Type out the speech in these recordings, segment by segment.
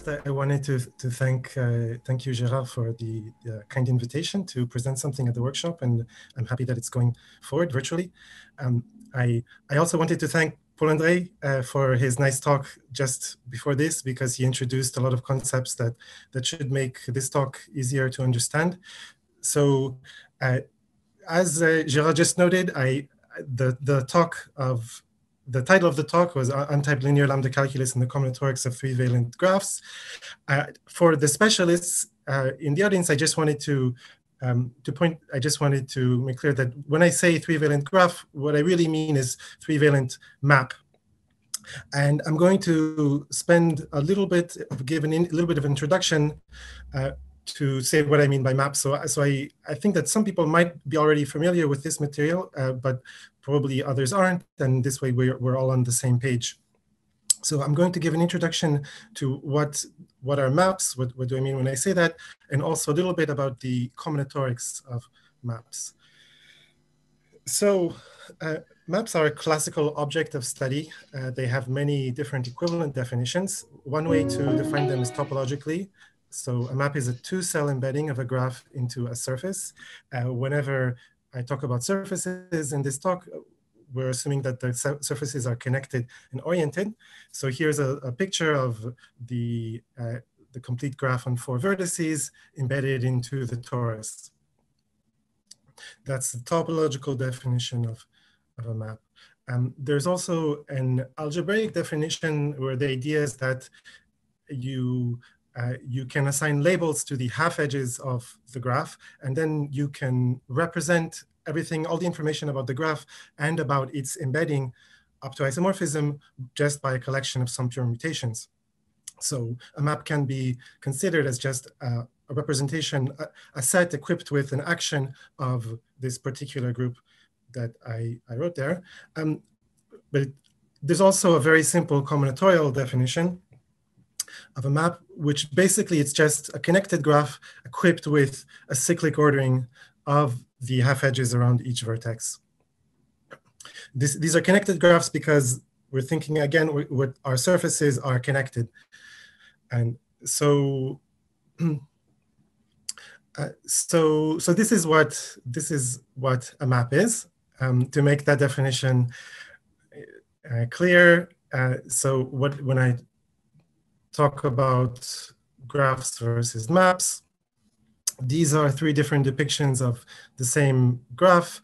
First, I wanted to, to thank uh, thank you, Gerard, for the, the, kind invitation to present something at the workshop, and I'm happy that it's going forward virtually. Um, I I also wanted to thank Paul Andre uh, for his nice talk just before this, because he introduced a lot of concepts that that should make this talk easier to understand. So, uh, as uh, Gerard just noted, I the the talk of the title of the talk was Untyped Linear Lambda Calculus and the Combinatorics of Three-Valent Graphs. Uh, for the specialists uh, in the audience, I just wanted to um, to point, I just wanted to make clear that when I say three-valent graph, what I really mean is three-valent map. And I'm going to spend a little bit, of give a little bit of introduction uh, to say what I mean by map. So, so I, I think that some people might be already familiar with this material, uh, but probably others aren't. And this way we're, we're all on the same page. So I'm going to give an introduction to what, what are maps, what, what do I mean when I say that, and also a little bit about the combinatorics of maps. So uh, maps are a classical object of study. Uh, they have many different equivalent definitions. One way to define them is topologically. So a map is a two-cell embedding of a graph into a surface. Uh, whenever I talk about surfaces in this talk, we're assuming that the surfaces are connected and oriented. So here's a, a picture of the, uh, the complete graph on four vertices embedded into the torus. That's the topological definition of, of a map. Um, there's also an algebraic definition where the idea is that you uh, you can assign labels to the half edges of the graph, and then you can represent everything, all the information about the graph and about its embedding up to isomorphism just by a collection of some permutations. So a map can be considered as just a, a representation, a, a, set equipped with an action of this particular group that I, I wrote there. Um, but there's also a very simple combinatorial definition of a map, which basically it's just a connected graph equipped with a cyclic ordering of the half edges around each vertex. This, these are connected graphs because we're thinking again what our surfaces are connected. And so, uh, so, so this is what this is what a map is. Um, to make that definition uh, clear, uh, so what when I talk about graphs versus maps. These are three different depictions of the same graph.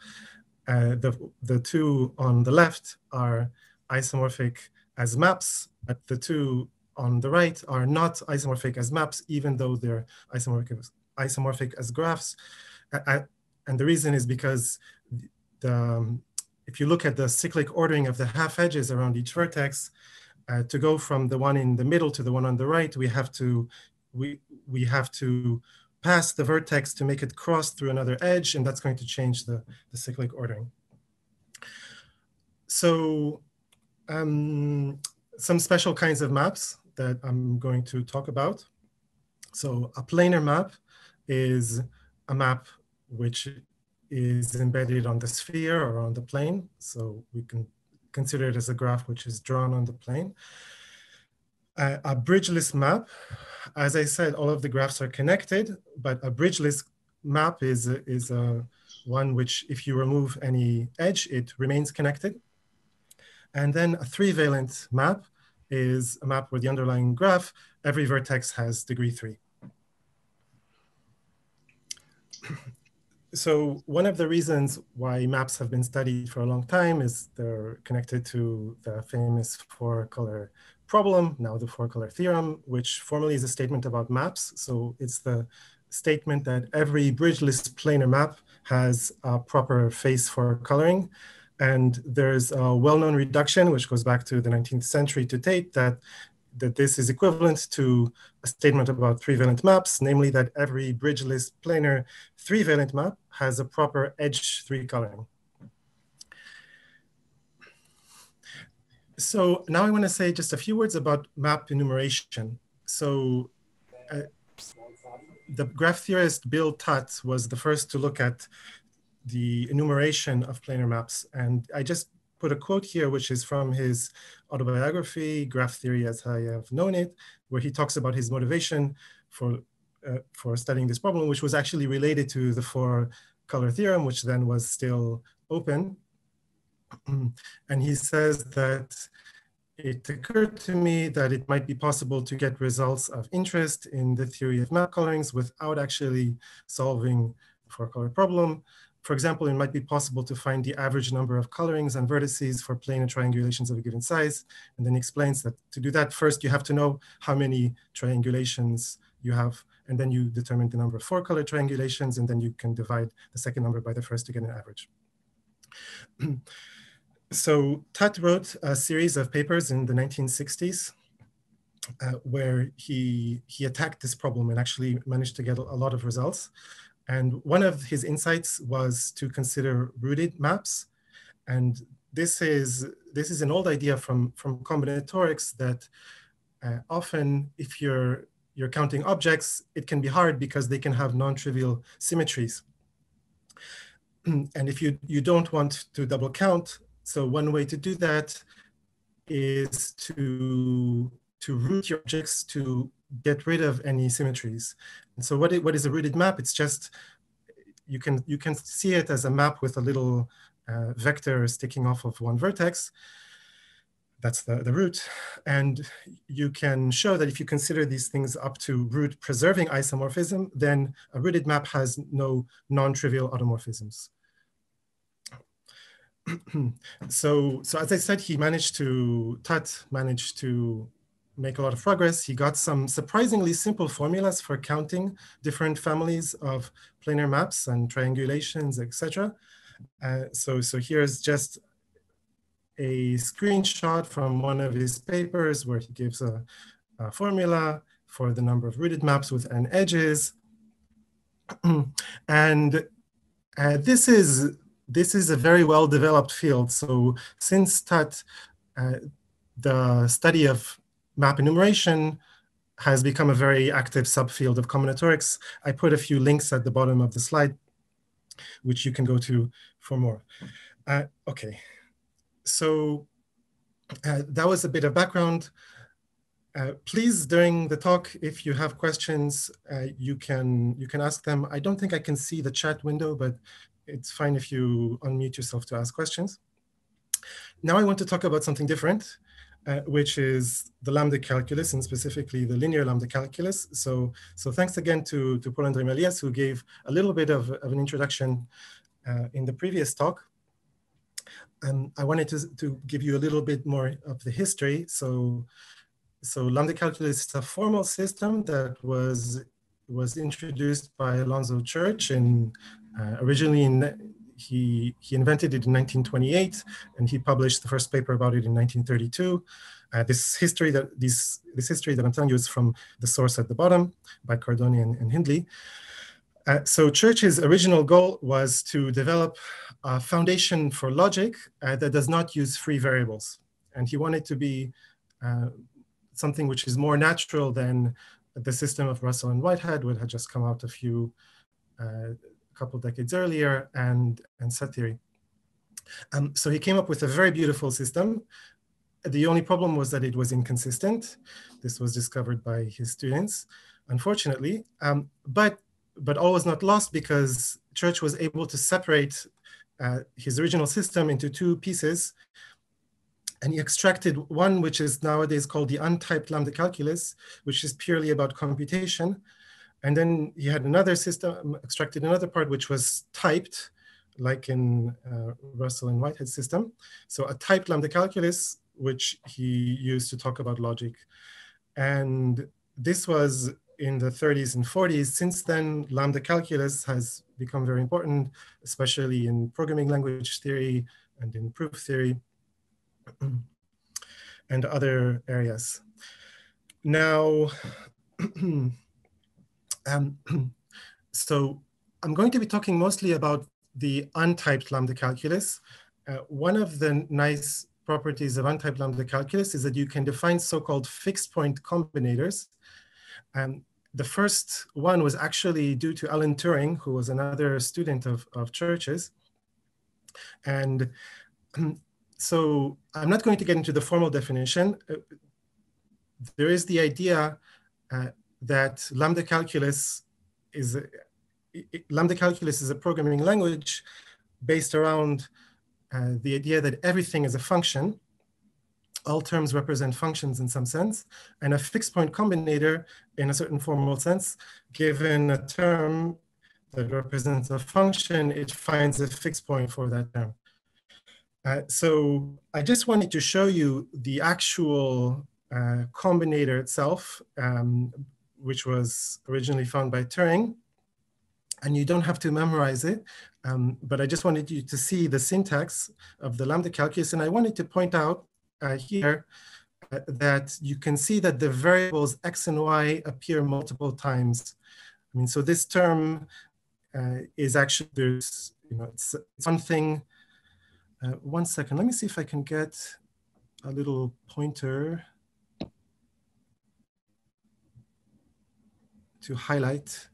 Uh, the, the two on the left are isomorphic as maps, but the two on the right are not isomorphic as maps, even though they're isomorphic, isomorphic as graphs. And the reason is because the, um, if you look at the cyclic ordering of the half edges around each vertex, uh, to go from the one in the middle to the one on the right, we have to we we have to pass the vertex to make it cross through another edge, and that's going to change the, the cyclic ordering. So um, some special kinds of maps that I'm going to talk about. So a planar map is a map which is embedded on the sphere or on the plane. So we can consider it as a graph which is drawn on the plane. Uh, a bridgeless map, as I said, all of the graphs are connected, but a bridgeless map is, is a, one which if you remove any edge, it remains connected. And then a three-valent map is a map where the underlying graph, every vertex has degree three so one of the reasons why maps have been studied for a long time is they're connected to the famous four color problem, now the four color theorem, which formally is a statement about maps. So it's the statement that every bridgeless planar map has a proper face four coloring. And there's a well-known reduction, which goes back to the 19th century to Tait, that that this is equivalent to a statement about three-valent maps, namely that every bridgeless planar three-valent map has a proper edge three coloring. So now I want to say just a few words about map enumeration. So uh, the graph theorist Bill Tutte was the first to look at the enumeration of planar maps. And I just put a quote here, which is from his autobiography, Graph Theory as I Have Known It, where he talks about his motivation for, uh, for studying this problem, which was actually related to the four color theorem, which then was still open. and he says that it occurred to me that it might be possible to get results of interest in the theory of map colorings without actually solving the four color problem. For example, it might be possible to find the average number of colorings and vertices for planar triangulations of a given size. And then explains that to do that, first you have to know how many triangulations you have, and then you determine the number of four color triangulations, and then you can divide the second number by the first to get an average. so Tutte wrote a series of papers in the 1960s uh, where he, he attacked this problem and actually managed to get a lot of results. And one of his insights was to consider rooted maps. And this is, this is an old idea from, from combinatorics that uh, often if you're, you're counting objects, it can be hard because they can have non-trivial symmetries. and if you, you don't want to double count, so one way to do that is to, to root your objects to get rid of any symmetries. And so what, it, what is a rooted map? It's just, you can, you can see it as a map with a little uh, vector sticking off of one vertex. That's the, the root. And you can show that if you consider these things up to root preserving isomorphism, then a rooted map has no non-trivial automorphisms. so, so as I said, he managed to, Tutte managed to make a lot of progress. He got some surprisingly simple formulas for counting different families of planar maps and triangulations, etc. Uh, so, so here's just a screenshot from one of his papers where he gives a, a formula for the number of rooted maps with n edges. and uh, this is this is a very well developed field. So since Tutte, uh, the study of map enumeration has become a very active subfield of combinatorics. I put a few links at the bottom of the slide, which you can go to for more. Uh, okay, so uh, that was a bit of background. Uh, please, during the talk, if you have questions, uh, you can you can ask them. I don't think I can see the chat window, but it's fine if you unmute yourself to ask questions. Now I want to talk about something different uh, which is the lambda calculus and specifically the linear lambda calculus. So, so thanks again to, to Paul-André Melliès who gave a little bit of, of an introduction uh, in the previous talk. And I wanted to, to give you a little bit more of the history. So, so lambda calculus is a formal system that was, was introduced by Alonzo Church in uh, originally in he, he invented it in 1928 and he published the first paper about it in 1932. Uh, this history that this, this history that I'm telling you is from the source at the bottom by Cardone and, and Hindley. Uh, so Church's original goal was to develop a foundation for logic uh, that does not use free variables. And he wanted to be uh, something which is more natural than the system of Russell and Whitehead, which had just come out a few uh, couple decades earlier and, and set theory. Um, so he came up with a very beautiful system. The only problem was that it was inconsistent. This was discovered by his students, unfortunately. Um, but, but all was not lost because Church was able to separate uh, his original system into two pieces. And he extracted one, which is nowadays called the untyped lambda calculus, which is purely about computation. And then he had another system, extracted another part, which was typed, like in uh, Russell and Whitehead's system. So a typed lambda calculus, which he used to talk about logic. And this was in the 30s and 40s. Since then, lambda calculus has become very important, especially in programming language theory and in proof theory and other areas. Now, Um, so I'm going to be talking mostly about the untyped lambda calculus. Uh, one of the nice properties of untyped lambda calculus is that you can define so-called fixed point combinators. Um, the first one was actually due to Alan Turing, who was another student of, of Church's. And so I'm not going to get into the formal definition. Uh, there is the idea uh, that lambda calculus is a, lambda calculus is a programming language based around uh, the idea that everything is a function. All terms represent functions in some sense, and a fixed point combinator in a certain formal sense, given a term that represents a function, it finds a fixed point for that term. Uh, so I just wanted to show you the actual uh, combinator itself, um, which was originally found by Turing. And you don't have to memorize it, um, but I just wanted you to see the syntax of the lambda calculus. And I wanted to point out uh, here uh, that you can see that the variables x and y appear multiple times. I mean, so this term uh, is actually, there's, you know, it's, it's one thing uh, one second, let me see if I can get a little pointer to highlight.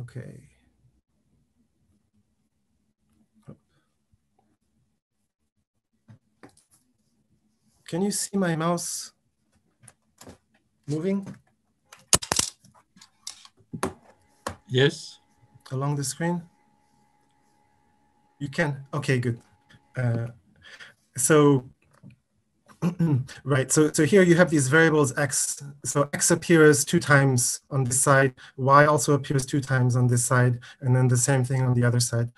Okay. Can you see my mouse moving? Yes. Along the screen? You can? Okay, good. Uh, so right, so, so here you have these variables x. So x appears two times on this side, y also appears two times on this side, and then the same thing on the other side.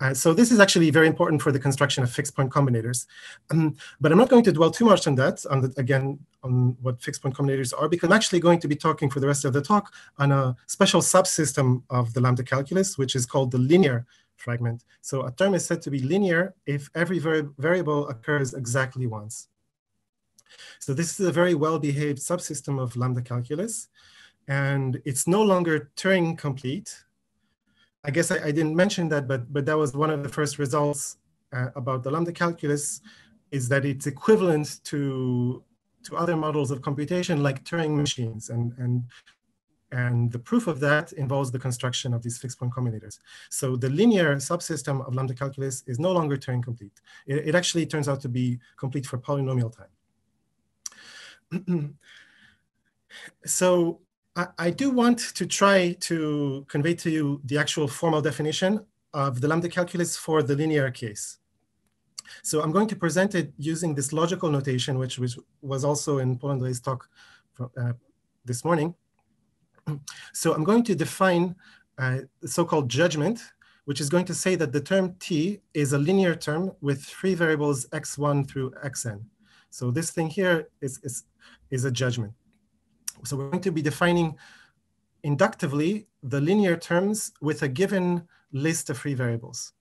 Uh, so this is actually very important for the construction of fixed point combinators. Um, but I'm not going to dwell too much on that, on the, again, on what fixed point combinators are, because I'm actually going to be talking for the rest of the talk on a special subsystem of the lambda calculus, which is called the linear fragment. So a term is said to be linear if every vari variable occurs exactly once. So this is a very well-behaved subsystem of lambda calculus, and it's no longer Turing complete. I guess I, I didn't mention that, but, but that was one of the first results uh, about the lambda calculus, is that it's equivalent to, to other models of computation like Turing machines. And, and and the proof of that involves the construction of these fixed point combinators. So the linear subsystem of lambda calculus is no longer Turing complete. It, it actually turns out to be complete for polynomial time. so I, I, do want to try to convey to you the actual formal definition of the lambda calculus for the linear case. So I'm going to present it using this logical notation, which, which was also in Paul André's talk from, uh, this morning. So I'm going to define uh, so-called judgment, which is going to say that the term t is a linear term with three variables x1 through xn. So this thing here is, is, is a judgment. So we're going to be defining inductively the linear terms with a given list of free variables.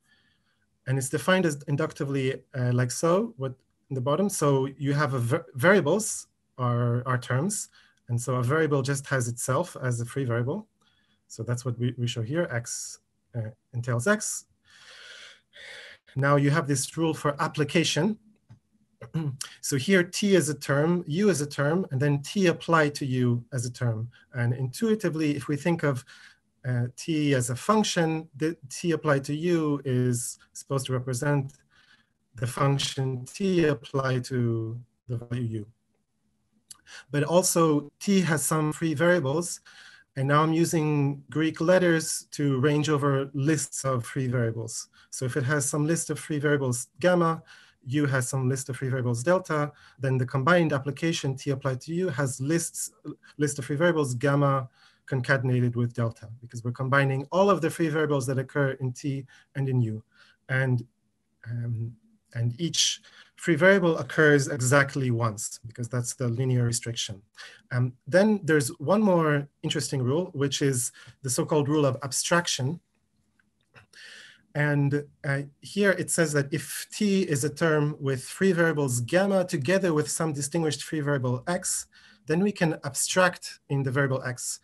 And it's defined as inductively uh, like so, what in the bottom. So you have variables are, are terms and so a variable just has itself as a free variable. So that's what we, we show here, x uh, entails x. Now you have this rule for application. so here t is a term, u is a term, and then t applied to u as a term. And intuitively, if we think of uh, t as a function, the t applied to u is supposed to represent the function t applied to the value u. But also T has some free variables. And now I'm using Greek letters to range over lists of free variables. So if it has some list of free variables gamma, U has some list of free variables delta, then the combined application T applied to U has lists, list of free variables gamma concatenated with delta, because we're combining all of the free variables that occur in T and in U. And, um, and each free variable occurs exactly once because that's the linear restriction. Um, then there's one more interesting rule, which is the so-called rule of abstraction. And uh, here it says that if t is a term with free variables gamma together with some distinguished free variable x, then we can abstract in the variable x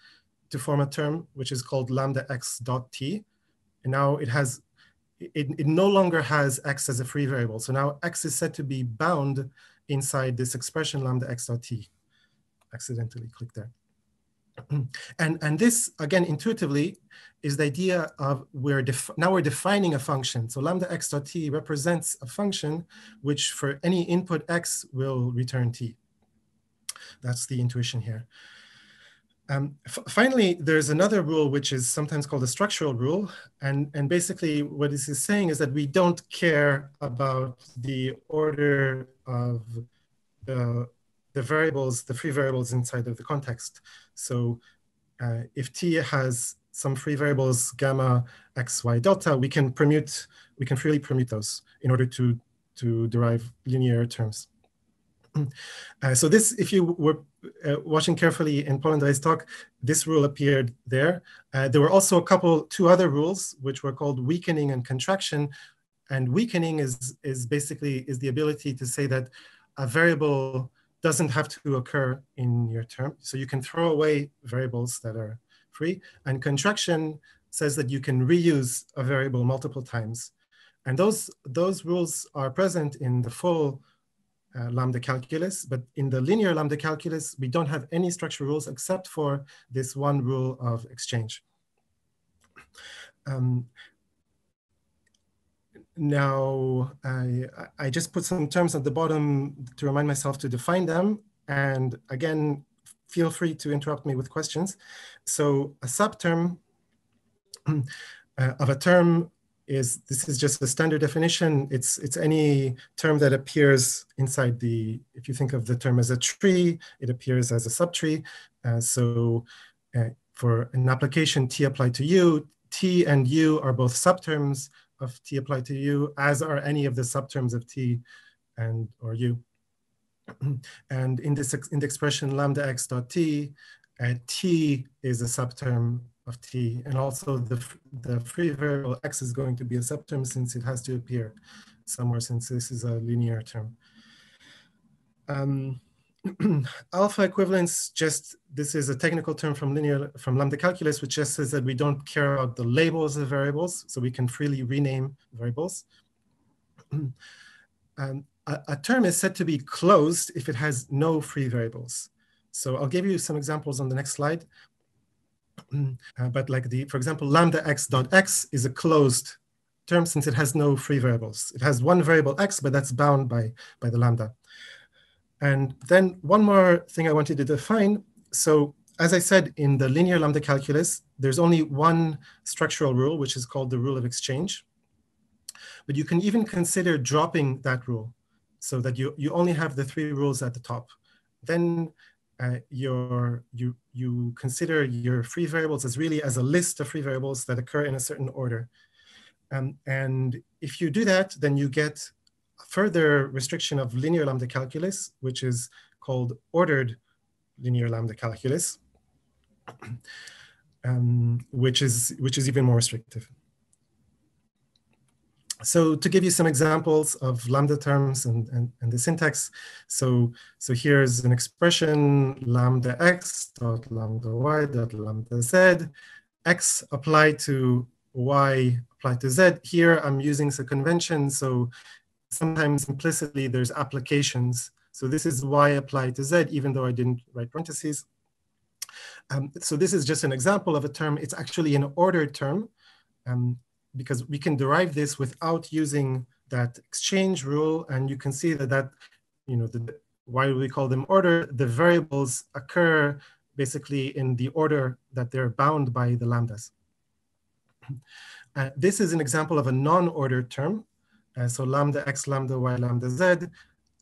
to form a term which is called lambda x dot t. And now it has it, it no longer has x as a free variable. So now x is said to be bound inside this expression lambda x dot t. Accidentally click there. and, and this, again, intuitively, is the idea of we're now we're defining a function. So lambda x dot t represents a function which for any input x will return t. That's the intuition here. Um, finally, there's another rule which is sometimes called a structural rule. And, and basically what this is saying is that we don't care about the order of the, the variables, the free variables inside of the context. So uh, if t has some free variables, gamma, x, y, delta, we can permute, we can freely permute those in order to, to derive linear terms. Uh, so this, if you were uh, watching carefully in Paul-André's talk, this rule appeared there. Uh, there were also a couple, two other rules, which were called weakening and contraction. And weakening is, is basically is the ability to say that a variable doesn't have to occur in your term. So you can throw away variables that are free. And contraction says that you can reuse a variable multiple times. And those, those rules are present in the full uh, lambda calculus, but in the linear lambda calculus, we don't have any structural rules except for this one rule of exchange. Um, now, I, I just put some terms at the bottom to remind myself to define them. And again, feel free to interrupt me with questions. So a subterm uh, of a term is this is just a standard definition. It's it's any term that appears inside the. If you think of the term as a tree, it appears as a subtree. Uh, so uh, for an application T applied to U, T and U are both subterms of T applied to U, as are any of the subterms of T and or U. and in this in the expression lambda x dot T, uh, T is a subterm of t, and also the, the free variable x is going to be a subterm since it has to appear somewhere since this is a linear term. Um, alpha equivalence, just this is a technical term from linear from lambda calculus, which just says that we don't care about the labels of variables, so we can freely rename variables. um, a, a term is said to be closed if it has no free variables. So I'll give you some examples on the next slide. Uh, but like the, for example, lambda x dot x is a closed term since it has no free variables. It has one variable x, but that's bound by, by the lambda. And then one more thing I wanted to define. So as I said, in the linear lambda calculus, there's only one structural rule, which is called the rule of exchange. But you can even consider dropping that rule so that you, you only have the three rules at the top. Then uh, your, you, you consider your free variables as really as a list of free variables that occur in a certain order. Um, and if you do that, then you get further restriction of linear lambda calculus, which is called ordered linear lambda calculus, um, which, is, which is even more restrictive so to give you some examples of lambda terms and, and, and, the syntax, so, so here's an expression lambda x dot lambda y dot lambda z, x applied to y applied to z. Here I'm using a convention, so sometimes implicitly there's applications. So this is y applied to z, even though I didn't write parentheses. Um, so this is just an example of a term. It's actually an ordered term. Um, because we can derive this without using that exchange rule. And you can see that that, you know, the, why we call them order, the variables occur basically in the order that they're bound by the lambdas. Uh, this is an example of a non-ordered term. Uh, so lambda x, lambda y, lambda z,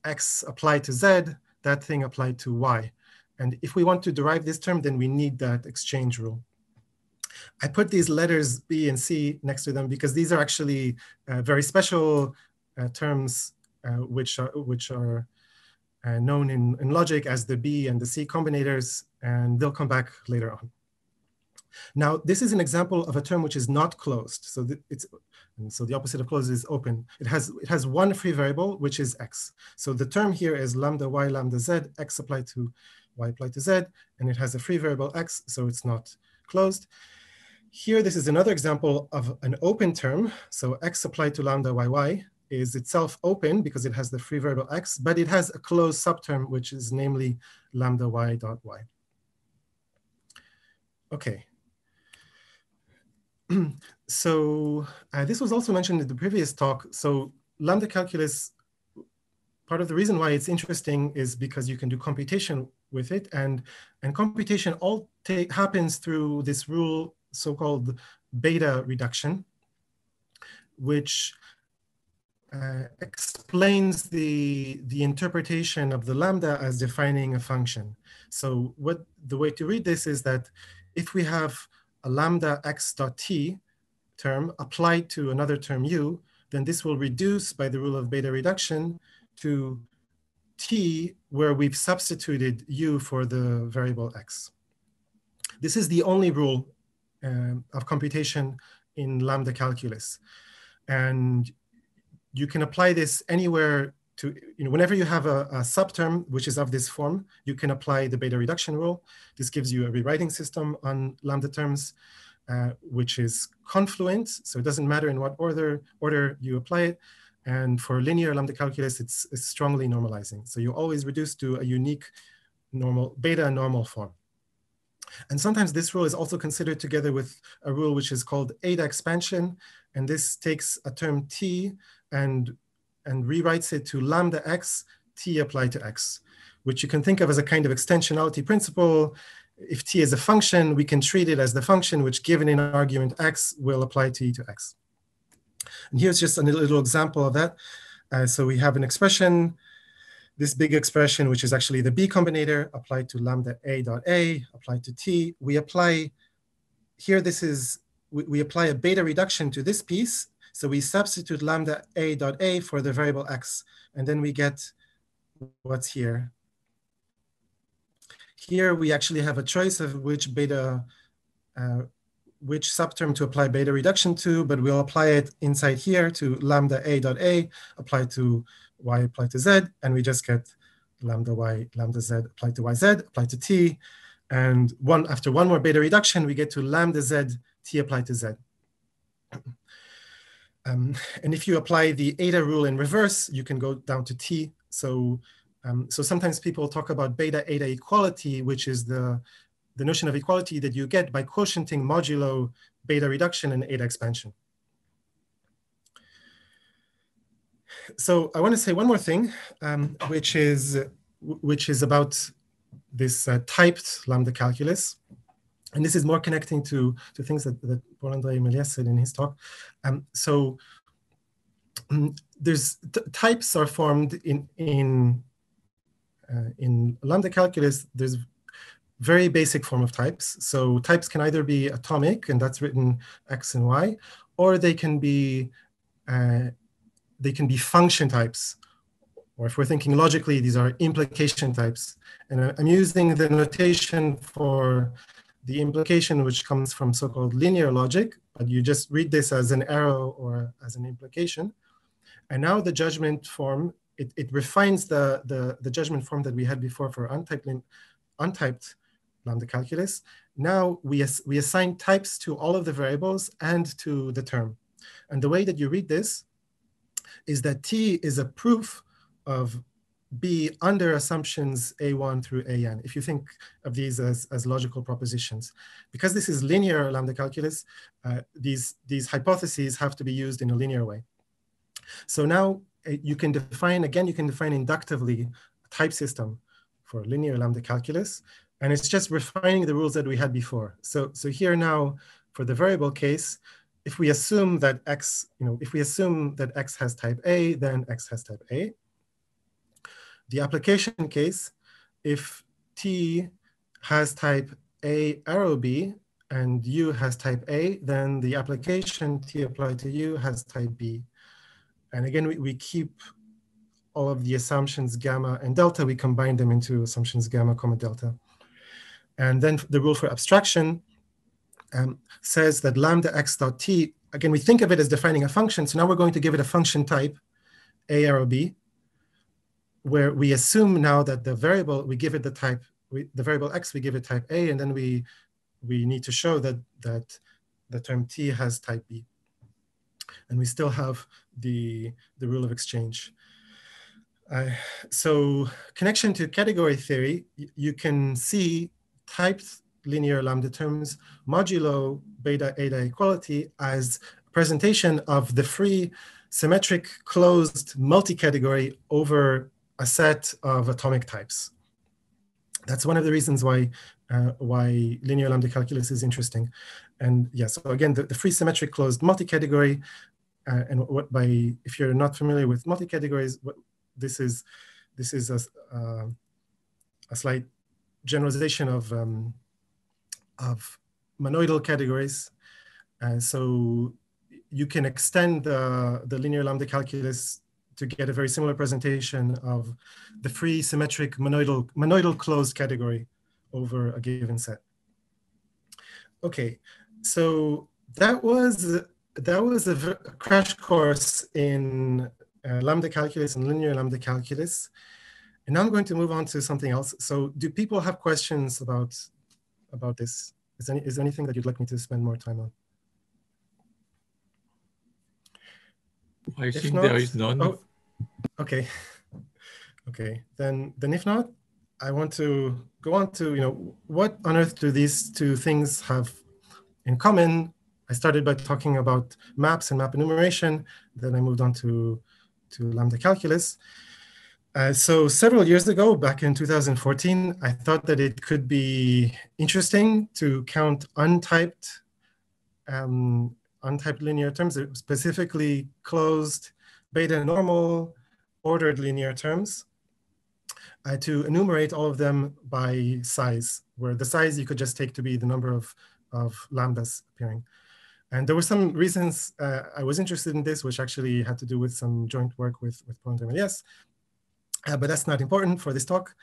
x applied to z, that thing applied to y. And if we want to derive this term, then we need that exchange rule. I put these letters B and C next to them because these are actually uh, very special uh, terms uh, which are, which are uh, known in, in logic as the B and the C combinators, and they'll come back later on. Now, this is an example of a term which is not closed. So it's and so the opposite of closed is open. It has it has one free variable, which is x. So the term here is lambda y lambda z, x applied to y applied to z, and it has a free variable x, so it's not closed. Here, this is another example of an open term. So x applied to lambda yy is itself open because it has the free variable x, but it has a closed subterm, which is namely lambda y dot y. okay. so uh, this was also mentioned in the previous talk. So lambda calculus, part of the reason why it's interesting is because you can do computation with it and, and computation all happens through this rule so-called beta reduction, which uh, explains the, the interpretation of the lambda as defining a function. So what the way to read this is that if we have a lambda x dot t term applied to another term u, then this will reduce by the rule of beta reduction to t where we've substituted u for the variable x. This is the only rule um, of computation in lambda calculus. And you can apply this anywhere to, you know, whenever you have a, a, subterm which is of this form, you can apply the beta reduction rule. This gives you a rewriting system on lambda terms, uh, which is confluent. So it doesn't matter in what order, order you apply it. And for linear lambda calculus, it's, it's strongly normalizing. So you always reduce to a unique normal beta normal form. And sometimes this rule is also considered together with a rule which is called eta expansion. And this takes a term t and, and rewrites it to lambda x, t applied to x, which you can think of as a kind of extensionality principle. If t is a function, we can treat it as the function which given in argument x will apply t to x. And here's just a little example of that. Uh, so we have an expression this big expression, which is actually the B combinator applied to lambda A dot A, applied to T. We apply, here this is, we apply a beta reduction to this piece. So we substitute lambda A dot A for the variable X, and then we get what's here. Here we actually have a choice of which beta, uh, which subterm to apply beta reduction to, but we'll apply it inside here to lambda A dot A, applied to y applied to z, and we just get lambda y, lambda z applied to yz, applied to t. And one after one more beta reduction, we get to lambda z, t applied to z. Um, and if you apply the eta rule in reverse, you can go down to t. So, um, so sometimes people talk about beta eta equality, which is the, the notion of equality that you get by quotienting modulo beta reduction and eta expansion. so I want to say one more thing, um, which is which is about this uh, typed lambda calculus. And this is more connecting to, to things that, that Paul-André Melliès said in his talk. Um, so um, there's types are formed in, in, uh, in lambda calculus. There's very basic form of types. So types can either be atomic, and that's written x and y, or they can be uh, they can be function types. Or if we're thinking logically, these are implication types. And I'm using the notation for the implication, which comes from so-called linear logic, but you just read this as an arrow or as an implication. And now the judgment form, it, it refines the, the, the judgment form that we had before for untyped, untyped lambda calculus. Now we, we assign types to all of the variables and to the term. And the way that you read this is that T is a proof of B under assumptions A1 through AN, if you think of these as, as logical propositions. Because this is linear lambda calculus, uh, these, these hypotheses have to be used in a linear way. So now uh, you can define, again, you can define inductively a type system for linear lambda calculus, and it's just refining the rules that we had before. So, so here now, for the variable case, if we assume that x, you know, if we assume that x has type A, then x has type A. The application case, if t has type A arrow B and u has type A, then the application t applied to u has type B. And again, we, we keep all of the assumptions gamma and delta, we combine them into assumptions gamma comma delta. And then the rule for abstraction, um, says that lambda x dot t, again, we think of it as defining a function. So now we're going to give it a function type, a arrow b, where we assume now that the variable, we give it the type, we, the variable x, we give it type a, and then we, we need to show that, that the term t has type b. And we still have the, the rule of exchange. Uh, so connection to category theory, you can see types linear lambda terms modulo beta eta equality as presentation of the free symmetric closed multi-category over a set of atomic types. That's one of the reasons why uh, why linear lambda calculus is interesting. And yeah, so again, the, the free symmetric closed multi-category, uh, and what by if you're not familiar with multi-categories, this is this is a, uh, a slight generalization of um, of monoidal categories. Uh, so you can extend the, the linear lambda calculus to get a very similar presentation of the free symmetric monoidal, monoidal closed category over a given set. Okay, so that was that was a crash course in uh, lambda calculus and linear lambda calculus. And now I'm going to move on to something else. So do people have questions about about this? Is, any, is there anything that you'd like me to spend more time on? I if think not, there is none. Oh, okay. Okay, then then if not, I want to go on to you know what on earth do these two things have in common? I started by talking about maps and map enumeration. Then I moved on to to lambda calculus. Uh, so several years ago, back in 2014, I thought that it could be interesting to count untyped um, untyped linear terms, specifically closed beta normal ordered linear terms to enumerate all of them by size, where the size you could just take to be the number of, of lambdas appearing. And there were some reasons uh, I was interested in this, which actually had to do with some joint work with, with Paul and Yes, uh, but that's not important for this talk.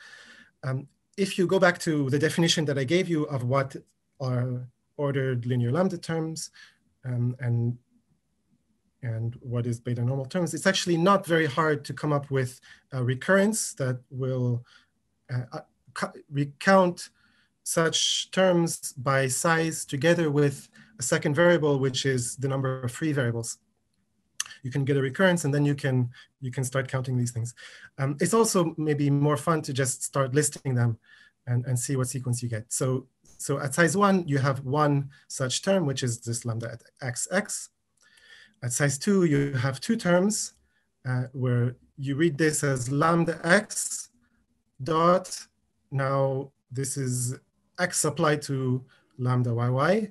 Um, if you go back to the definition that I gave you of what are ordered linear lambda terms, um, and and what is beta normal terms, it's actually not very hard to come up with a recurrence that will uh, uh recount such terms by size together with a second variable, which is the number of free variables. You can get a recurrence and then you can you can start counting these things. Um, it's also maybe more fun to just start listing them and, and see what sequence you get. So so at size one, you have one such term, which is this lambda at xx. At size two, you have two terms uh, where you read this as lambda x dot. Now this is x applied to lambda yy.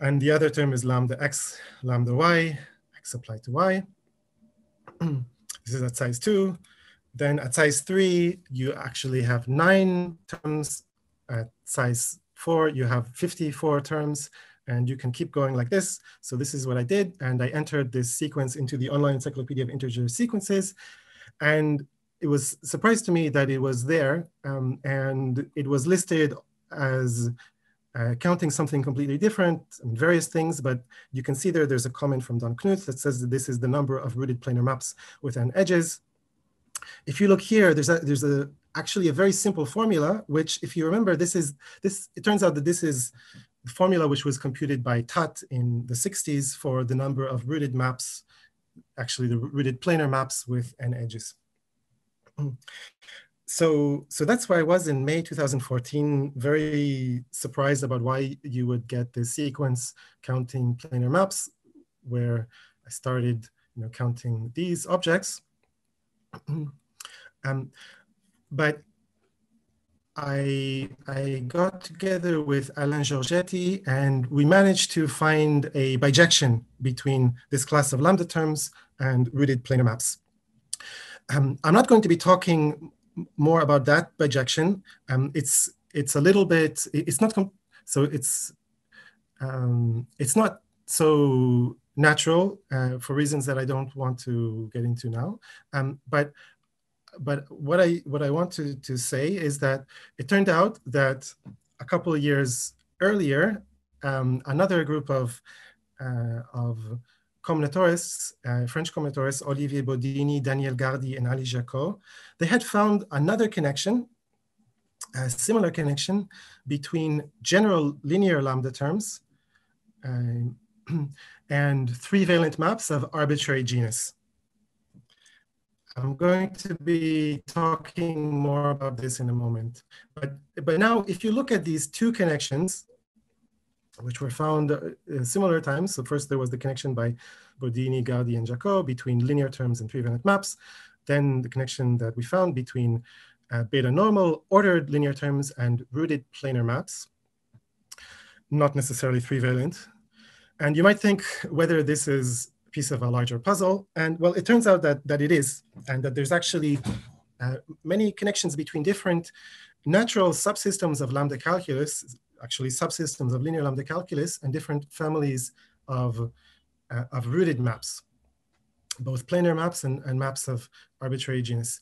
And the other term is lambda x, lambda y, x applied to y. this is at size two. Then at size three, you actually have nine terms at size four, you have 54 terms and you can keep going like this. So this is what I did. And I entered this sequence into the online encyclopedia of integer sequences. And it was surprised to me that it was there um, and it was listed as uh, counting something completely different, various things, but you can see there, there's a comment from Don Knuth that says that this is the number of rooted planar maps with n edges. If you look here, there's a, there's a actually a very simple formula, which if you remember, this is, this, it turns out that this is the formula which was computed by Tutte in the 60s for the number of rooted maps, actually the rooted planar maps with n edges. So, so that's why I was in May 2014, very surprised about why you would get this sequence counting planar maps, where I started you know, counting these objects. um, but I, I got together with Alain Giorgetti and we managed to find a bijection between this class of lambda terms and rooted planar maps. Um, I'm not going to be talking more about that bijection. Um, it's it's a little bit. It's not so. It's um, it's not so natural uh, for reasons that I don't want to get into now. Um, but but what I what I want to, to say is that it turned out that a couple of years earlier, um, another group of uh, of combinatorists, uh, French combinatorists, Olivier Bodini, Danièle Gardy, and Alice Jacquot, they had found another connection, a similar connection between general linear lambda terms uh, and three valent maps of arbitrary genus. I'm going to be talking more about this in a moment. But, but now, if you look at these two connections, which were found uh, similar times. So first there was the connection by Bodini, Gardy, and Jacquot between linear terms and three-valent maps. Then the connection that we found between uh, beta normal ordered linear terms and rooted planar maps, not necessarily three-valent. And you might think whether this is piece of a larger puzzle. And well, it turns out that, that it is, and that there's actually uh, many connections between different natural subsystems of lambda calculus, actually subsystems of linear lambda calculus, and different families of, uh, of rooted maps, both planar maps and, and maps of arbitrary genus.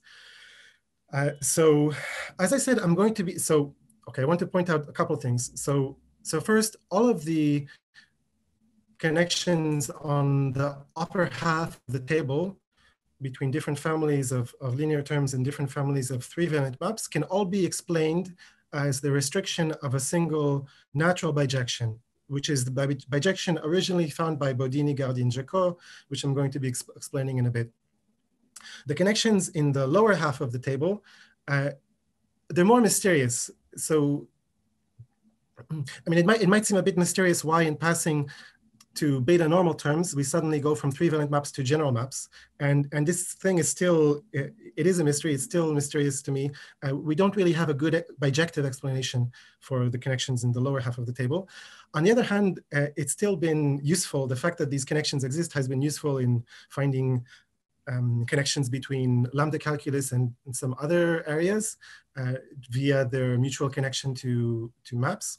Uh, so as I said, I'm going to be, so, okay, I want to point out a couple of things. So, so first, all of the connections on the upper half of the table between different families of, of linear terms and different families of three-valent maps can all be explained as the restriction of a single natural bijection, which is the bijection originally found by Bodini, Gardy, and Jacquot, which I'm going to be exp explaining in a bit. The connections in the lower half of the table, uh, they're more mysterious. So, I mean, it might, it might seem a bit mysterious why in passing to beta normal terms, we suddenly go from three valent maps to general maps. And, and this thing is still, it, it is a mystery. It's still mysterious to me. Uh, we don't really have a good bijective explanation for the connections in the lower half of the table. On the other hand, uh, it's still been useful. The fact that these connections exist has been useful in finding um, connections between lambda calculus and, and some other areas uh, via their mutual connection to, to maps.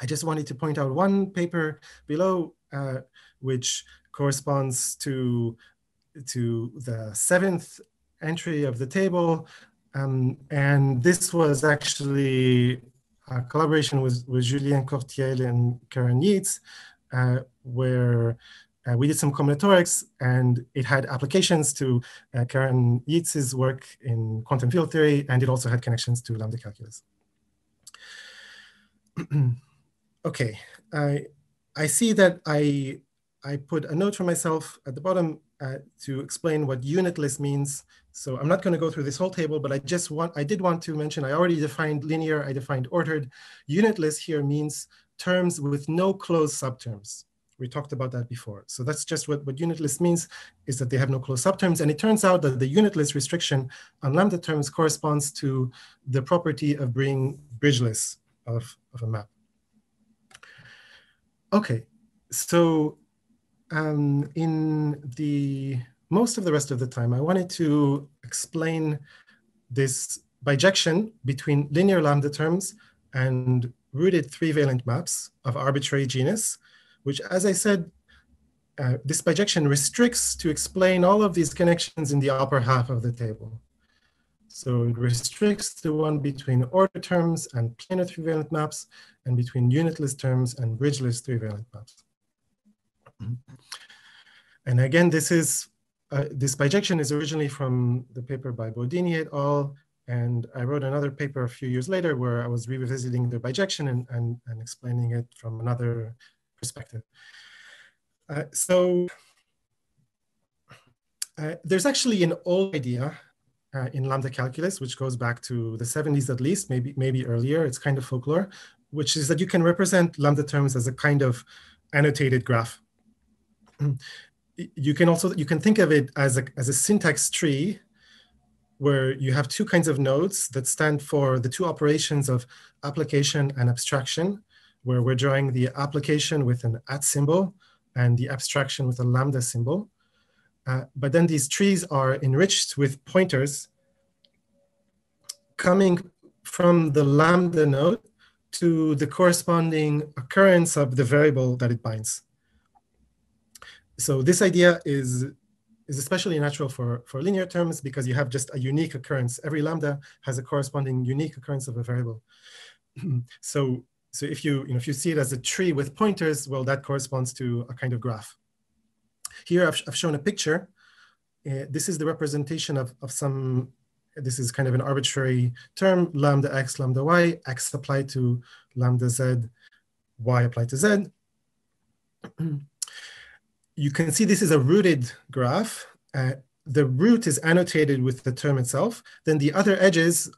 I just wanted to point out one paper below, uh, which corresponds to, to the seventh entry of the table. Um, and this was actually a collaboration with, with Julien Courtiel and Karen Yeats, uh, where uh, we did some combinatorics and it had applications to uh, Karen Yeats's work in quantum field theory, and it also had connections to lambda calculus. okay, I, I see that I, I put a note for myself at the bottom uh, to explain what unitless means. So I'm not going to go through this whole table, but I just want, I did want to mention, I already defined linear, I defined ordered. Unitless here means terms with no closed subterms. We talked about that before. So that's just what, what unitless means is that they have no closed subterms. And it turns out that the unitless restriction on lambda terms corresponds to the property of being bridgeless of, of a map. Okay, so um, in the most of the rest of the time, I wanted to explain this bijection between linear lambda terms and rooted three-valent maps of arbitrary genus, which, as I said, uh, this bijection restricts to explain all of these connections in the upper half of the table. So it restricts the one between order terms and planar three-valent maps and between unitless terms and bridgeless three-valent maps. And again, this is uh, this bijection is originally from the paper by Bodini et al. And I wrote another paper a few years later where I was revisiting the bijection and, and, and explaining it from another perspective. Uh, so uh, there's actually an old idea uh, in lambda calculus, which goes back to the 70s at least, maybe maybe earlier. It's kind of folklore, which is that you can represent lambda terms as a kind of annotated graph. You can also you can think of it as a as a syntax tree, where you have two kinds of nodes that stand for the two operations of application and abstraction, where we're drawing the application with an at symbol and the abstraction with a lambda symbol. Uh, but then these trees are enriched with pointers coming from the lambda node to the corresponding occurrence of the variable that it binds. So this idea is, is especially natural for, for linear terms because you have just a unique occurrence. Every lambda has a corresponding unique occurrence of a variable. so, so if you, you know, if you see it as a tree with pointers, well, that corresponds to a kind of graph. Here I've, I've shown a picture. Uh, this is the representation of, of some, this is kind of an arbitrary term, lambda x, lambda y, x applied to lambda z, y applied to z. you can see this is a rooted graph. Uh, the root is annotated with the term itself, then the other edges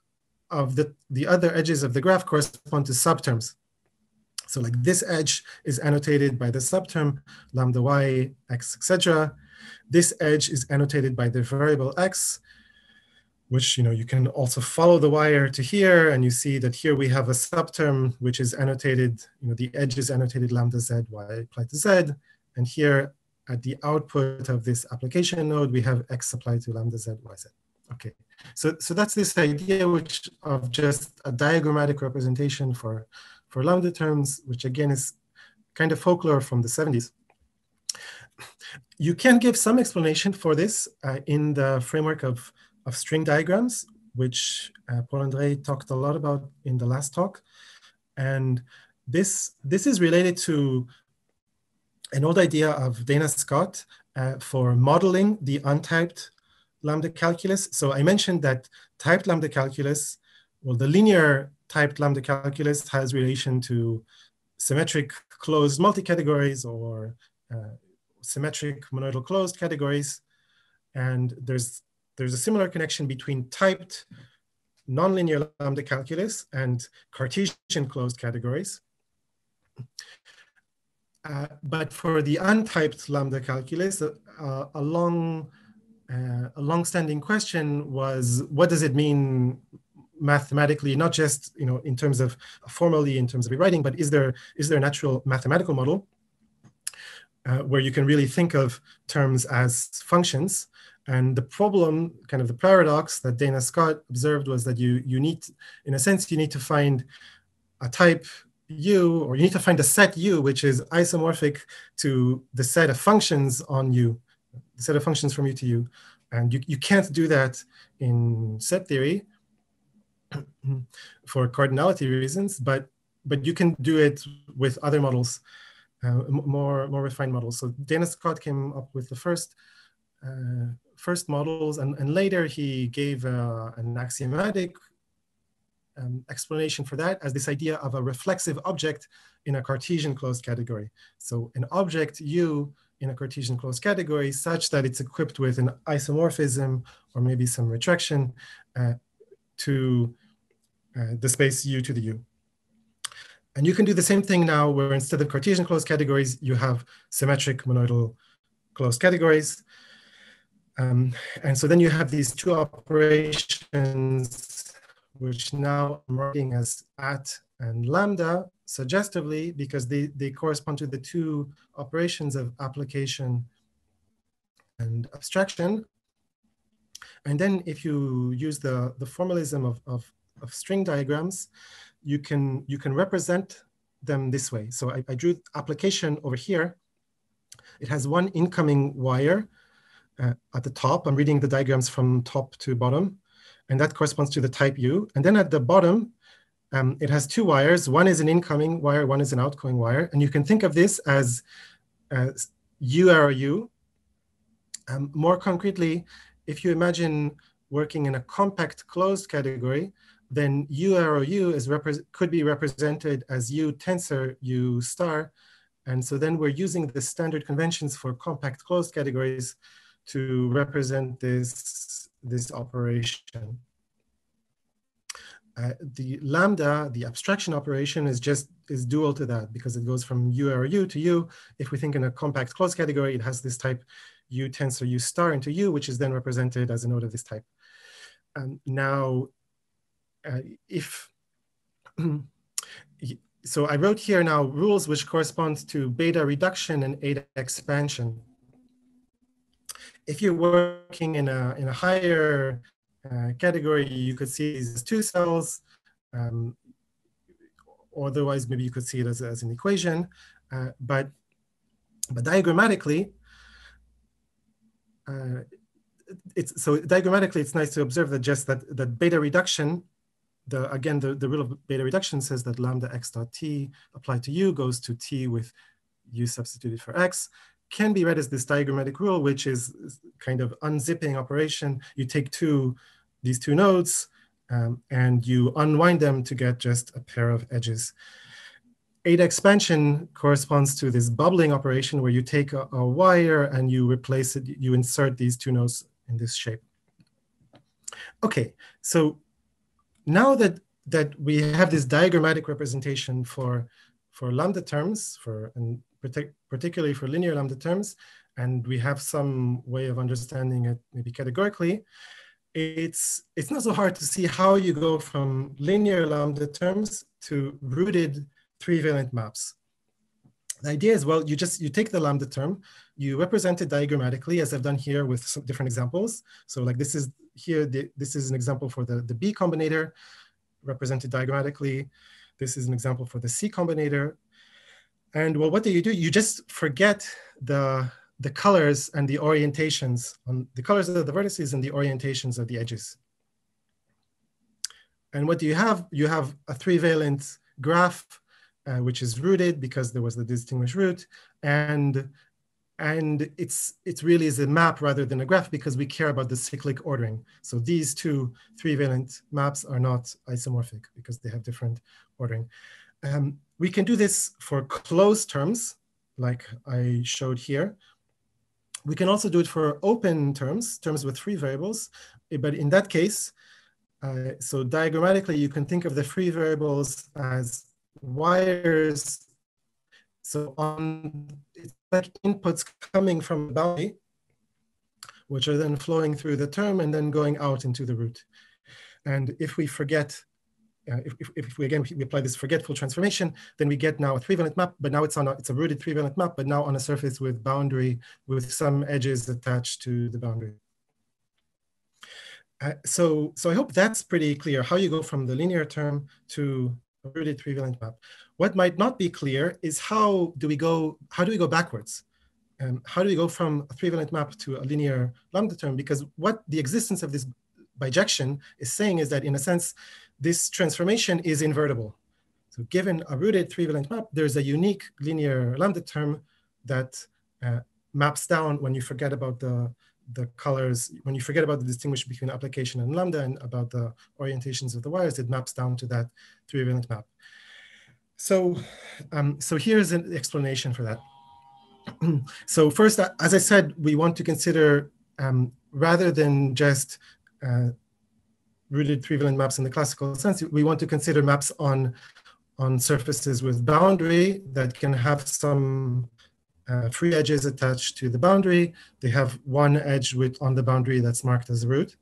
of the, the other edges of the graph correspond to subterms. So like this edge is annotated by the subterm lambda y, x, etc. This edge is annotated by the variable x, which you know you can also follow the wire to here, and you see that here we have a subterm which is annotated, you know, the edge is annotated lambda z y applied to z, and here at the output of this application node, we have x applied to lambda z y z. Okay, so so that's this idea which of just a diagrammatic representation for for lambda terms, which again is kind of folklore from the 70s. You can give some explanation for this uh, in the framework of, of string diagrams, which uh, Paul-André talked a lot about in the last talk. And this, this is related to an old idea of Dana Scott uh, for modeling the untyped lambda calculus. So I mentioned that typed lambda calculus, well, the linear typed lambda calculus has relation to symmetric closed multi-categories or uh, symmetric monoidal closed categories. And there's, there's a similar connection between typed nonlinear lambda calculus and Cartesian closed categories. Uh, but for the untyped lambda calculus, uh, a long, uh, a long-standing question was, what does it mean mathematically, not just you know in terms of formally in terms of rewriting, but is there is there a natural mathematical model uh, where you can really think of terms as functions? And the problem, kind of the paradox that Dana Scott observed was that you you need, in a sense, you need to find a type U, or you need to find a set U, which is isomorphic to the set of functions on U, the set of functions from U to U. And you, you can't do that in set theory for cardinality reasons, but but you can do it with other models, uh, more more refined models. So Dana Scott came up with the first uh, first models, and, and later he gave uh, an axiomatic um, explanation for that as this idea of a reflexive object in a Cartesian closed category. So an object U in a Cartesian closed category such that it's equipped with an isomorphism or maybe some retraction uh, to uh, the space u to the u. And you can do the same thing now where instead of Cartesian closed categories, you have symmetric monoidal closed categories. Um, and so then you have these two operations, which now I'm writing as at and lambda suggestively because they, they correspond to the two operations of application and abstraction. And then if you use the, the formalism of, of, of string diagrams, you can, you can represent them this way. So I, I drew application over here. It has one incoming wire uh, at the top. I'm reading the diagrams from top to bottom, and that corresponds to the type U. And then at the bottom, um, it has two wires. One is an incoming wire, one is an outgoing wire. And you can think of this as uh, U arrow U. Um, more concretely, if you imagine working in a compact closed category, then U arrow U is could be represented as U tensor U star. And so then we're using the standard conventions for compact closed categories to represent this, this operation. Uh, the lambda, the abstraction operation is just is dual to that because it goes from U U to U. If we think in a compact closed category, it has this type U tensor U star into U, which is then represented as a node of this type. And now if, so I wrote here now rules which correspond to beta reduction and eta expansion. If you're working in a, in a higher uh, category, you could see these two cells. Um, otherwise, maybe you could see it as, as an equation. Uh, but, but diagrammatically, uh, it's so diagrammatically, it's nice to observe that just that, that beta reduction the, again, the, the rule of beta reduction says that lambda x dot t applied to u goes to t with u substituted for x, can be read as this diagrammatic rule, which is kind of unzipping operation. You take two, these two nodes, um, and you unwind them to get just a pair of edges. Eta expansion corresponds to this bubbling operation where you take a, a wire and you replace it, you insert these two nodes in this shape. Okay, so now that that we have this diagrammatic representation for for lambda terms, for and partic particularly for linear lambda terms, and we have some way of understanding it maybe categorically, it's it's not so hard to see how you go from linear lambda terms to rooted three-valent maps. The idea is, well, you just, you take the lambda term, you represent it diagrammatically as I've done here with some different examples. So like this is here, the, this is an example for the, the B combinator represented diagrammatically. This is an example for the C combinator. And well, what do you do? You just forget the, the colors and the orientations on the colors of the vertices and the orientations of the edges. And what do you have? You have a three-valent graph, uh, which is rooted because there was the distinguished root. And, and it's, it really is a map rather than a graph because we care about the cyclic ordering. So these two three-valent maps are not isomorphic because they have different ordering. Um, we can do this for closed terms, like I showed here. We can also do it for open terms, terms with three variables. But in that case, uh, so diagrammatically, you can think of the free variables as wires. So on it's like inputs coming from the boundary, which are then flowing through the term and then going out into the root. And if we forget, uh, if, if, if, we again we apply this forgetful transformation, then we get now a three-valent map, but now it's on a, it's a rooted three-valent map, but now on a surface with boundary with some edges attached to the boundary. Uh, so, so I hope that's pretty clear how you go from the linear term to a rooted three-valent map. What might not be clear is how do we go, how do we go backwards? Um, how do we go from a three-valent map to a linear lambda term? Because what the existence of this bijection is saying is that in a sense, this transformation is invertible. So given a rooted three-valent map, there's a unique linear lambda term that uh, maps down when you forget about the the colors, when you forget about the distinguish between application and lambda and about the orientations of the wires, it maps down to that three-valent map. So, um, so here's an explanation for that. so first, as I said, we want to consider, um, rather than just uh, rooted three-valent maps in the classical sense, we want to consider maps on, on surfaces with boundary that can have some uh, three edges attached to the boundary. They have one edge with on the boundary that's marked as root.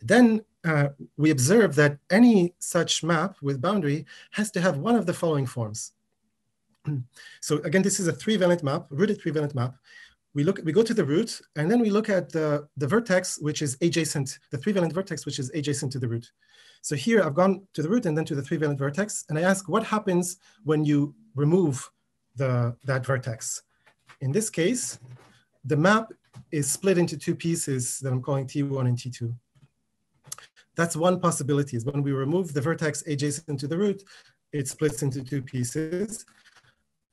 Then uh, we observe that any such map with boundary has to have one of the following forms. so again, this is a three-valent map, rooted three-valent map. We look, we go to the root, and then we look at the, the vertex, which is adjacent, the three-valent vertex, which is adjacent to the root. So here I've gone to the root and then to the three-valent vertex, and I ask what happens when you remove the, that vertex. In this case, the map is split into two pieces that I'm calling T1 and T2. That's one possibility is when we remove the vertex adjacent to the root, it splits into two pieces.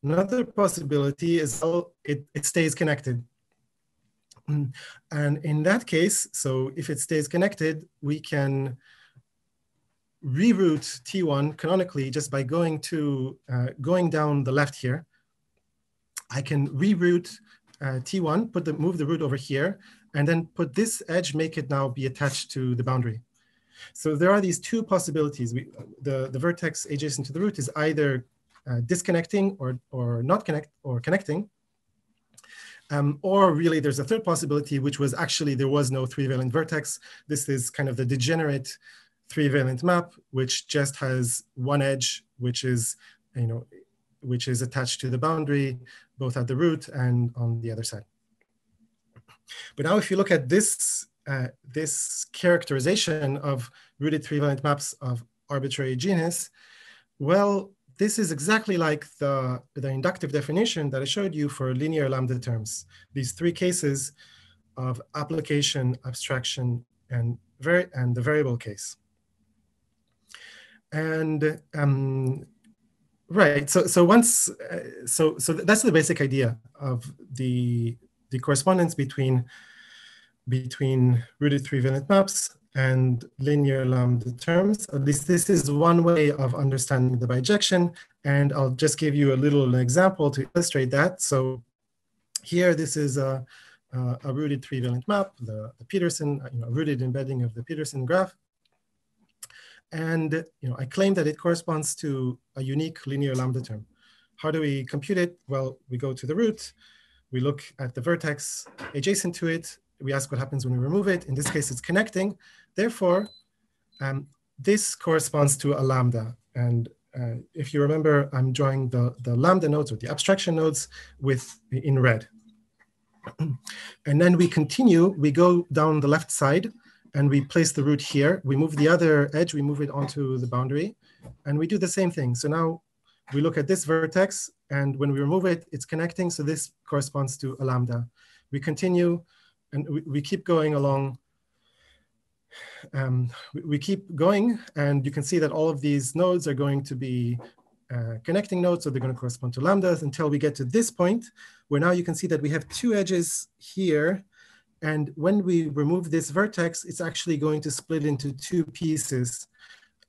Another possibility is it, it stays connected. And in that case, so if it stays connected, we can reroute T1 canonically just by going to uh, going down the left here I can reroute uh, T1, put the, move the root over here, and then put this edge, make it now be attached to the boundary. So there are these two possibilities. We, the, the vertex adjacent to the root is either uh, disconnecting or, or not connect or connecting. Um, or really there's a third possibility, which was actually there was no three-valent vertex. This is kind of the degenerate three-valent map, which just has one edge, which is, you know, which is attached to the boundary, both at the root and on the other side. But now if you look at this, uh, this characterization of rooted three-valent maps of arbitrary genus, well, this is exactly like the, the inductive definition that I showed you for linear lambda terms. These three cases of application, abstraction, and, and the variable case. And um, Right. So so once uh, so so that's the basic idea of the the correspondence between between rooted three-valent maps and linear lambda terms. At least this is one way of understanding the bijection. And I'll just give you a little example to illustrate that. So here, this is a, a rooted three-valent map, the, the Petersen, uh, you know, rooted embedding of the Petersen graph. And you know, I claim that it corresponds to a unique linear lambda term. How do we compute it? Well, we go to the root, we look at the vertex adjacent to it, we ask what happens when we remove it. In this case, it's connecting. Therefore, um, this corresponds to a lambda. And uh, if you remember, I'm drawing the, the lambda nodes or the abstraction nodes with in red. and then we continue, we go down the left side and we place the root here. We move the other edge, we move it onto the boundary and we do the same thing. So now we look at this vertex and when we remove it, it's connecting. So this corresponds to a lambda. We continue and we, we keep going along. Um, we, we, keep going and you can see that all of these nodes are going to be uh, connecting nodes. So they're going to correspond to lambdas until we get to this point where now you can see that we have two edges here. And when we remove this vertex, it's actually going to split into two pieces.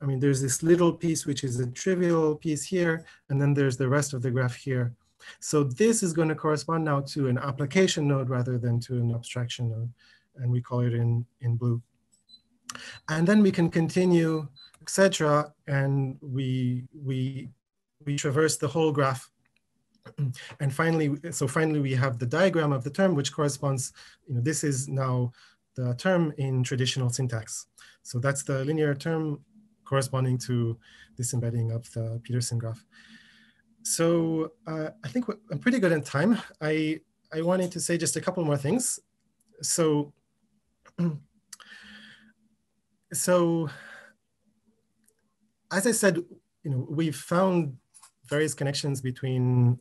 I mean, there's this little piece, which is a trivial piece here, and then there's the rest of the graph here. So this is going to correspond now to an application node rather than to an abstraction node, and we call it in, in blue. And then we can continue, etc. And we, we, we traverse the whole graph and finally, so finally we have the diagram of the term, which corresponds, you know, this is now the term in traditional syntax. So that's the linear term corresponding to this embedding of the Petersen graph. So uh, I think I'm pretty good in time. I, I wanted to say just a couple more things. So, so as I said, you know, we've found various connections between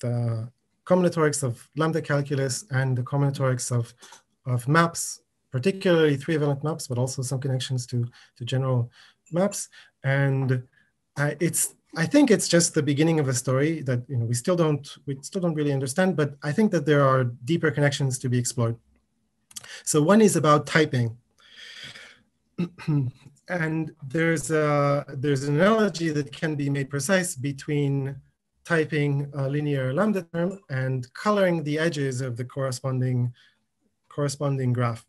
the combinatorics of lambda calculus and the combinatorics of, of maps, particularly three-valent maps, but also some connections to, to general maps. And uh, it's I think it's just the beginning of a story that you know we still don't we still don't really understand, but I think that there are deeper connections to be explored. So one is about typing. and there's a there's an analogy that can be made precise between typing a linear lambda term and coloring the edges of the corresponding, corresponding graph.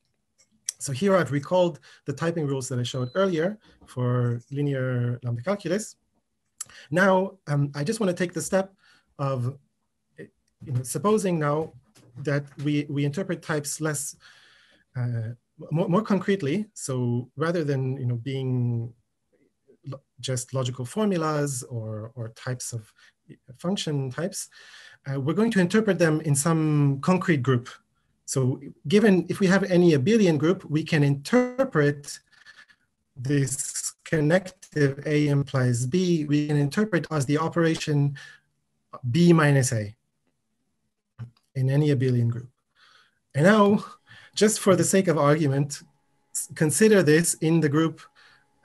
So here I've recalled the typing rules that I showed earlier for linear lambda calculus. Now, um, I just want to take the step of you know, supposing now that we, we interpret types less, uh, more, more concretely. So rather than you know, being just logical formulas or, or types of function types, uh, we're going to interpret them in some concrete group. So given if we have any abelian group, we can interpret this connective A implies B, we can interpret as the operation B minus A in any abelian group. And now, just for the sake of argument, consider this in the group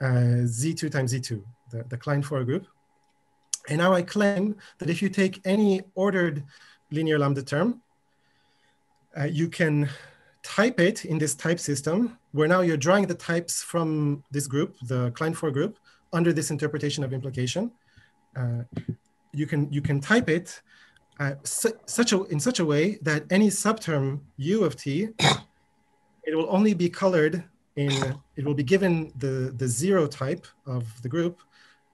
uh, Z2 times Z2, the, the Klein 4 group. And now I claim that if you take any ordered linear lambda term, uh, you can type it in this type system, where now you're drawing the types from this group, the Klein 4 group, under this interpretation of implication. Uh, you can you can type it uh, su such a, in such a way that any subterm u of t, it will only be colored in, it will be given the, the zero type of the group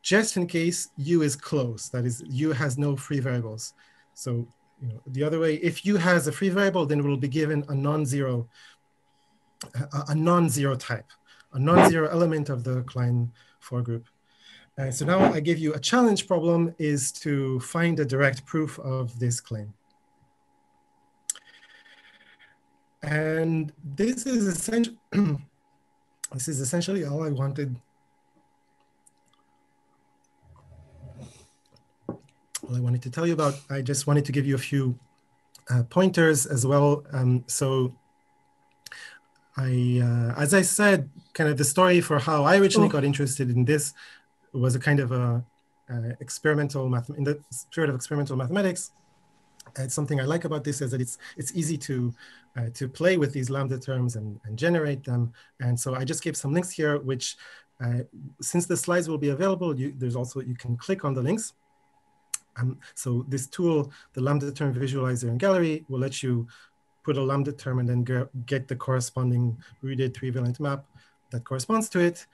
just in case u is closed, that is u has no free variables. So you know, the other way, if u has a free variable, then it will be given a non-zero, a, a non-zero type, a non-zero element of the Klein 4 group. Uh, so now I give you a challenge problem is to find a direct proof of this claim. And this is essentially, this is essentially all I wanted all I wanted to tell you about. I just wanted to give you a few uh, pointers as well. Um, so I, uh, as I said, kind of the story for how I originally oh. got interested in this was a kind of a, a experimental math in the spirit of experimental mathematics. It's something I like about this is that it's it's easy to uh, to play with these lambda terms and, and generate them. And so I just gave some links here, which uh, since the slides will be available, you, there's also you can click on the links um, so this tool, the Lambda Term Visualizer in Gallery, will let you put a lambda term and then get the corresponding rooted three-valent map that corresponds to it.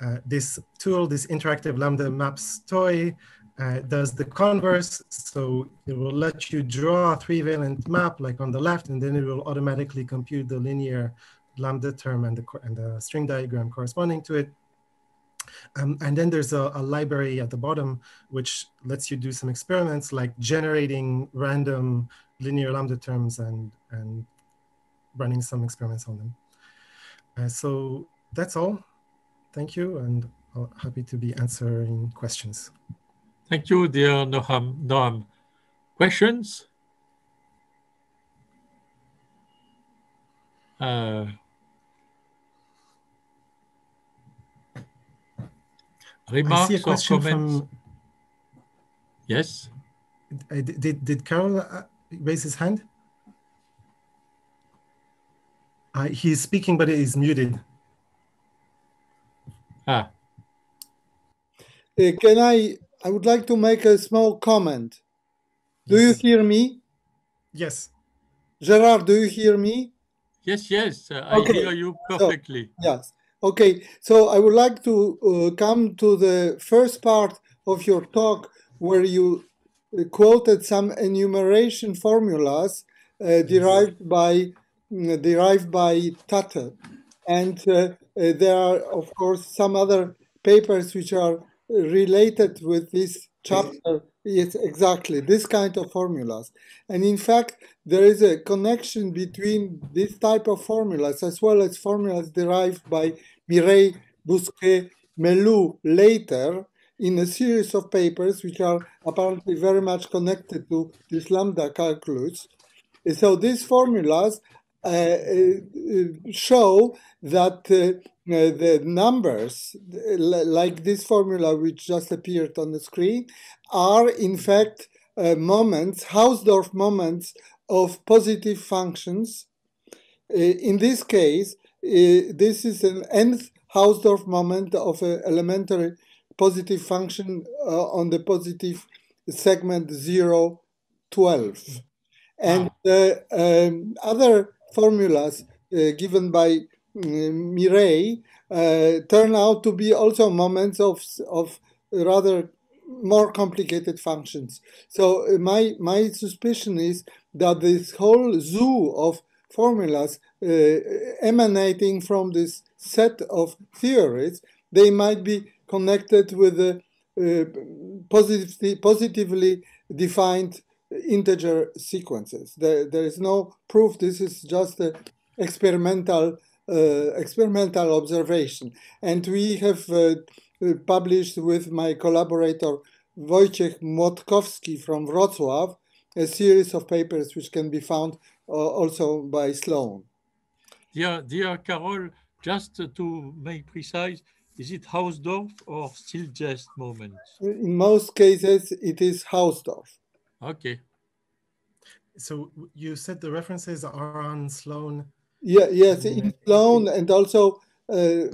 Uh, this tool, this interactive lambda maps toy, uh, does the converse. So it will let you draw a three-valent map like on the left, and then it will automatically compute the linear lambda term and the, and the string diagram corresponding to it. Um, and then there's a, a, library at the bottom, which lets you do some experiments like generating random linear lambda terms and, and running some experiments on them. Uh, so that's all. Thank you, and I'm happy to be answering questions. Thank you, dear Noam. Noam. Questions? Uh, remarks or comments? From, yes. Uh, did did Karol uh, raise his hand? Uh, he's speaking, but he is muted. Ah. Uh, can I I would like to make a small comment. Do yes. you hear me? Yes. Gerard, do you hear me? Yes, yes, uh, I hear you perfectly. So, yes. Okay, so I would like to uh, come to the first part of your talk where you uh, quoted some enumeration formulas uh, derived by mm, derived by Tate, and uh, uh, there are of course some other papers which are related with this chapter. Yes, exactly, this kind of formulas. And in fact, there is a connection between this type of formulas as well as formulas derived by Mireille Bousquet Melou later in a series of papers which are apparently very much connected to this lambda calculus. So these formulas uh, uh, show that uh, the numbers, like this formula which just appeared on the screen, are in fact moments, Hausdorff moments of positive functions. in this case, this is an nth Hausdorff moment of an elementary positive function uh, on the positive segment 0, 12. And the um, other formulas uh, given by Mireille uh, turn out to be also moments of, of rather more complicated functions. So uh, my, my suspicion is that this whole zoo of formulas uh, emanating from this set of theories, they might be connected with the uh, positively, positively defined integer sequences. There, there is no proof. This is just an experimental experimental observation. And we have uh, published with my collaborator Wojciech Młotkowski from Wrocław a series of papers which can be found uh, also by Sloane. Dear, dear Karol, just to make precise, is it Hausdorff or still just moments? In most cases, it is Hausdorff. Okay. So you said the references are on Sloane. Yeah, yes, in Sloane, and also uh,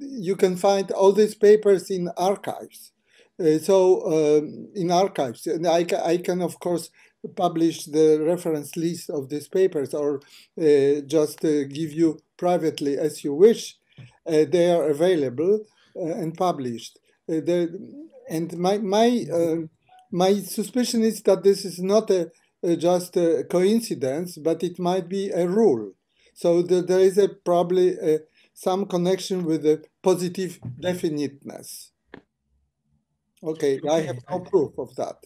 you can find all these papers in archives. Uh, so um, in archives, and I, I can of course publish the reference list of these papers, or uh, just uh, give you privately as you wish. Uh, they are available uh, and published. and my my my suspicion is that this is not a uh, Uh, just a coincidence, but it might be a rule. So the, there is a probably a, some connection with the positive definiteness. Okay, okay. I have no proof of that.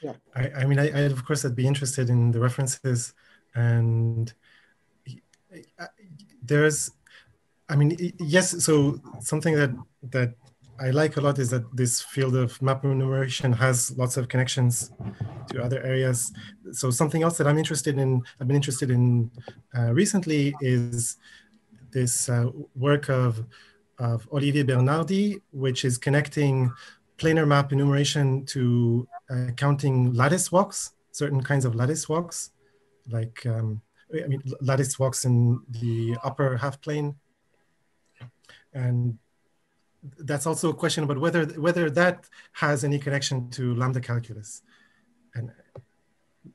Yeah. I, I mean, I, I, of course I'd be interested in the references, and there's, I mean, yes. So something that that I like a lot is that this field of map enumeration has lots of connections to other areas. So something else that I'm interested in, I've been interested in uh, recently is this uh, work of, of Olivier Bernardi, which is connecting planar map enumeration to uh, counting lattice walks, certain kinds of lattice walks, like um, I mean, lattice walks in the upper half plane. And that's also a question about whether whether that has any connection to lambda calculus. And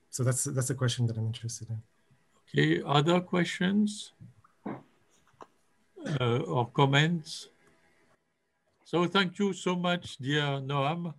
so that's that's a question that I'm interested in. Okay, other questions uh, or comments? So thank you so much, dear Noam.